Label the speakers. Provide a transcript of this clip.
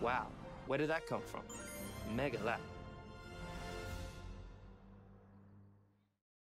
Speaker 1: Wow, where did that come from? Mega lap.